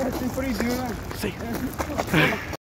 Tem né? Sim.